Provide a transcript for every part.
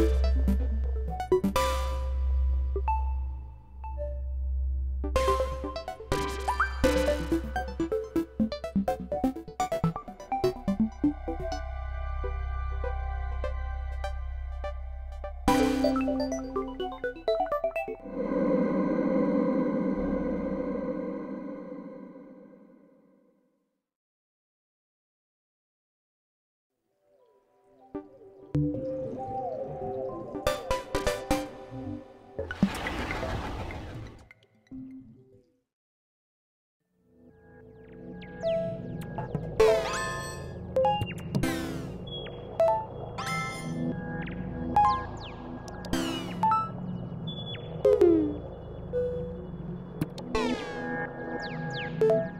you Thank you.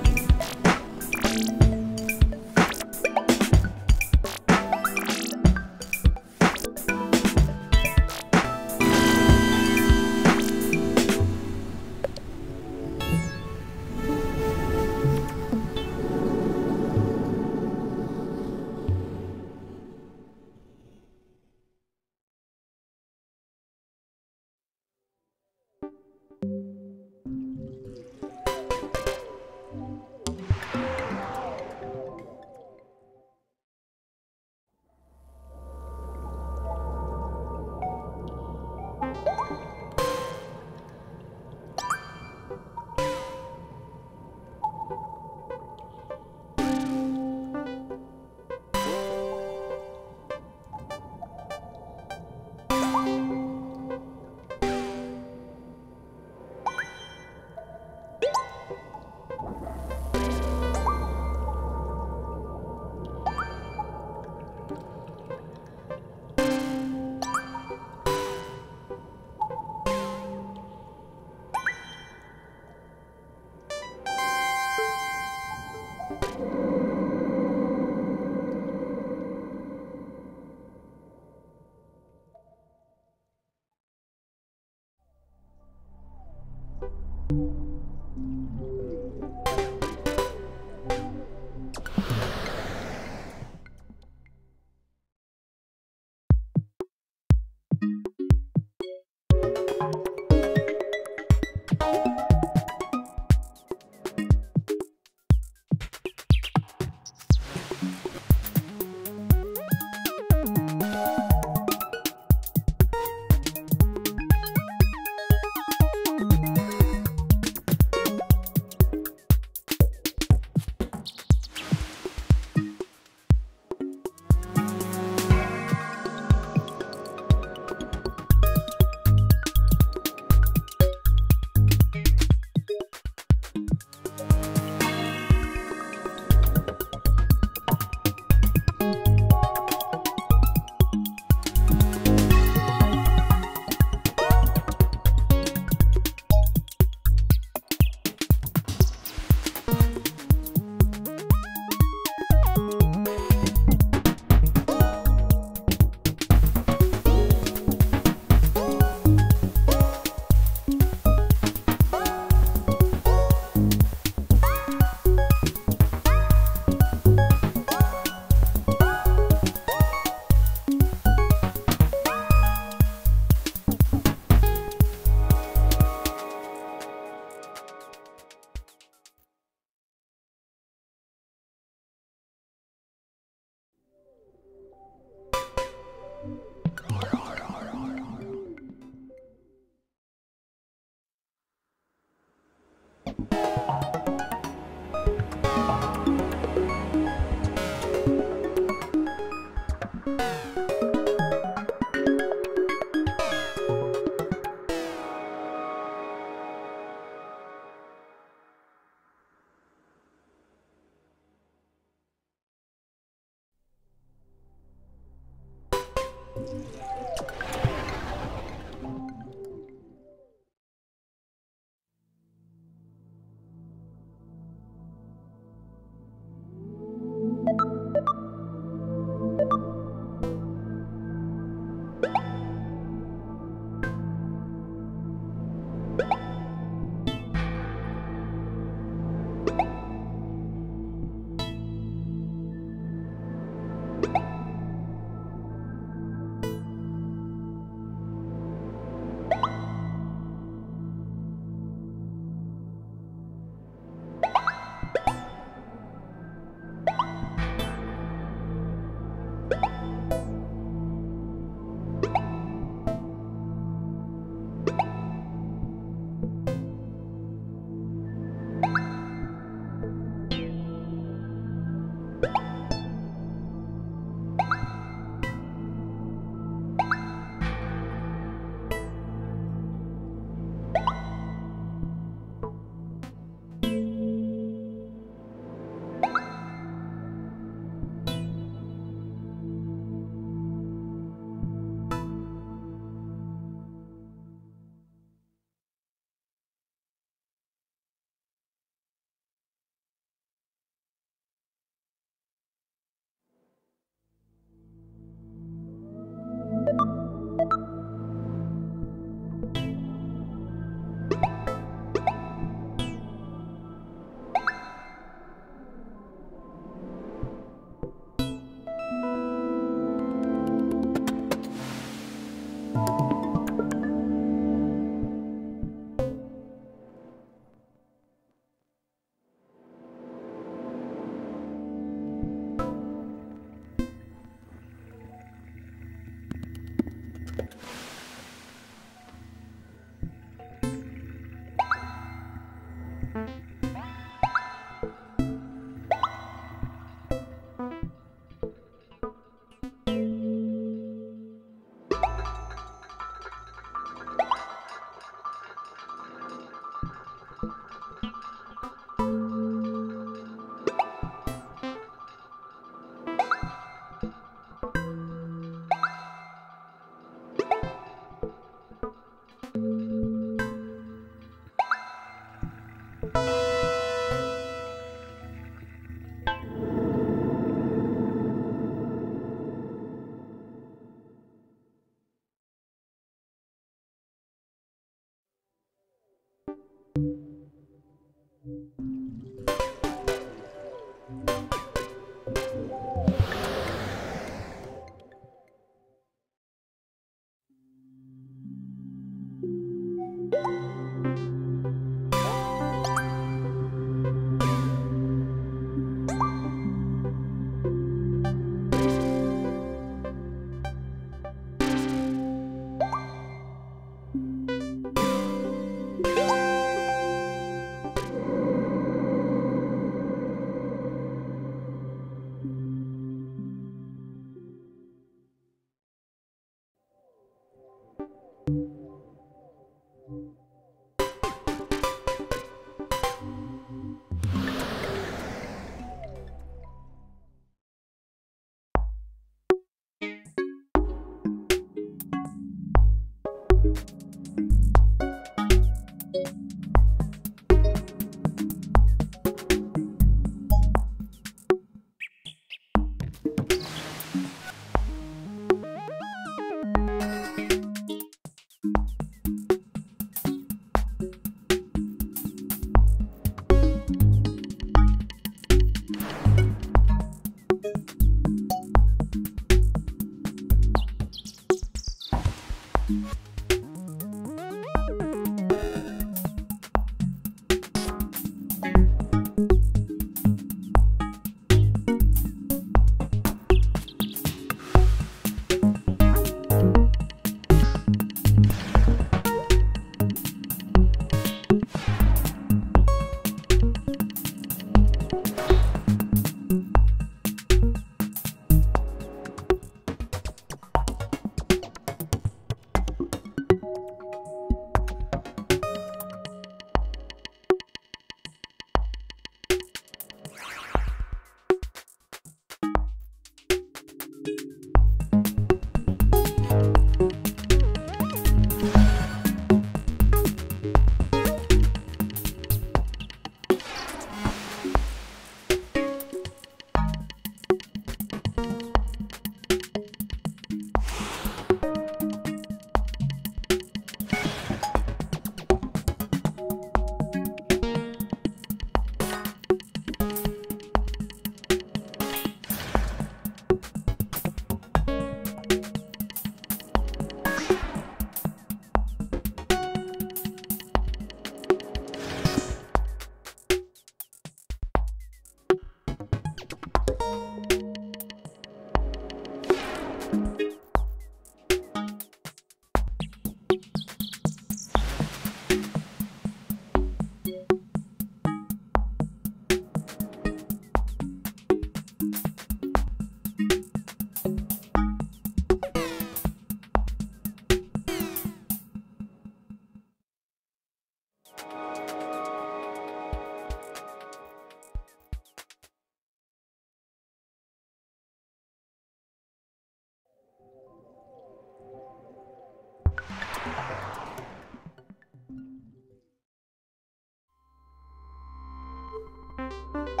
え?